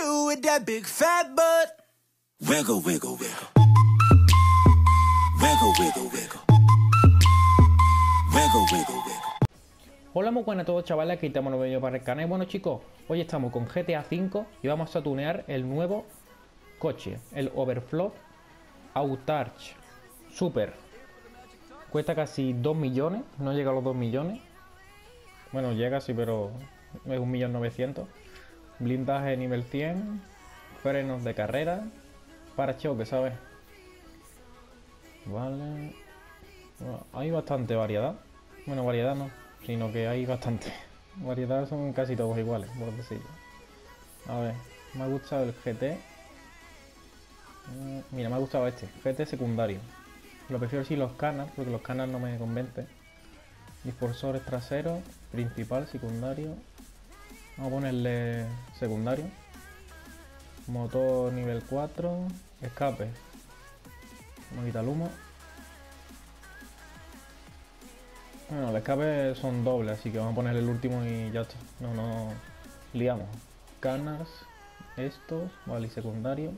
do with that big fat butt? Wiggle, wiggle, wiggle. Wiggle, wiggle, wiggle. Wiggle, wiggle, wiggle. Hola muy buenas a todos chavales, aquí estamos nuevo para el canal. Bueno chicos, hoy estamos con GTA V y vamos a tunear el nuevo coche, el Overflow Autarch Super. Cuesta casi 2 millones, no llega a los 2 millones. Bueno, llega sí, pero es un millón novecientos. Blindaje nivel 100, frenos de carrera, para choque, ¿sabes? Vale. Hay bastante variedad. Bueno, variedad no, sino que hay bastante. Variedad son casi todos iguales, por decirlo. A ver, me ha gustado el GT. Mm, Mira, me ha gustado este, GT secundario. Lo prefiero si los canals, porque los canals no me convencen. Dispulsores traseros, principal, secundario. Vamos a ponerle secundario. Motor nivel 4. Escape. Vamos a quitar el humo. Bueno, el escape son dobles, así que vamos a poner el último y ya está. No, no liamos. Canals, estos, vale, y secundario.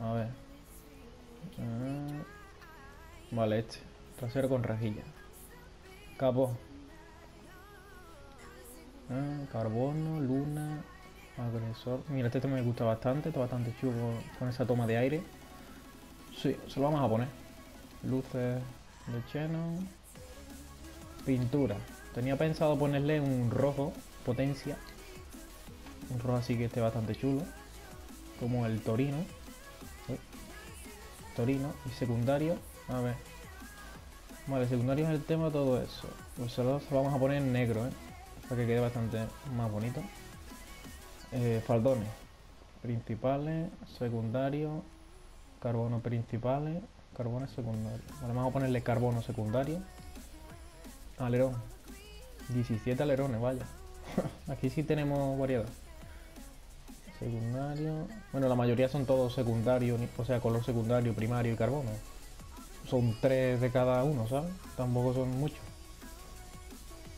A ver. Ah, vale, este. Trasero con rejilla. Capo. Ah, carbono, luna, agresor. Mira, este me gusta bastante, está bastante chulo con esa toma de aire. Sí, se lo vamos a poner. Luces de cheno. Pintura. Tenía pensado ponerle un rojo, potencia. Un rojo así que esté bastante chulo. Como el Torino. Torino. Y secundario. A ver. Vale, secundario es el tema todo eso. Pues se lo vamos a poner en negro, ¿eh? Para que quede bastante más bonito. Eh, faldones. Principales, secundarios, carbono principales, carbono secundario. Vale, vamos a ponerle carbono secundario. Alerón. 17 alerones, vaya. Aquí sí tenemos variedad. Secundario. Bueno, la mayoría son todos secundarios, o sea, color secundario, primario y carbono. Son tres de cada uno, ¿sabes? Tampoco son muchos.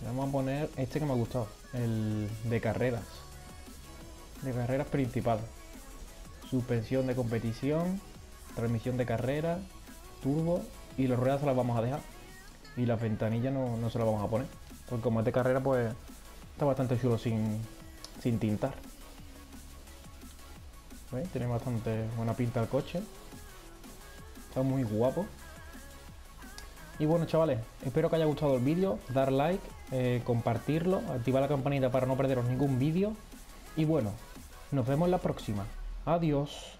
Vamos a poner este que me ha gustado, el de carreras. De carreras principal. Suspensión de competición, transmisión de carrera, turbo y los ruedas se las vamos a dejar. Y las ventanillas no, no se las vamos a poner. Porque como es de carrera, pues está bastante chulo sin, sin tintar. ¿Veis? Tiene bastante buena pinta el coche. Está muy guapo. Y bueno chavales, espero que haya gustado el vídeo, dar like, eh, compartirlo, activar la campanita para no perderos ningún vídeo. Y bueno, nos vemos en la próxima. Adiós.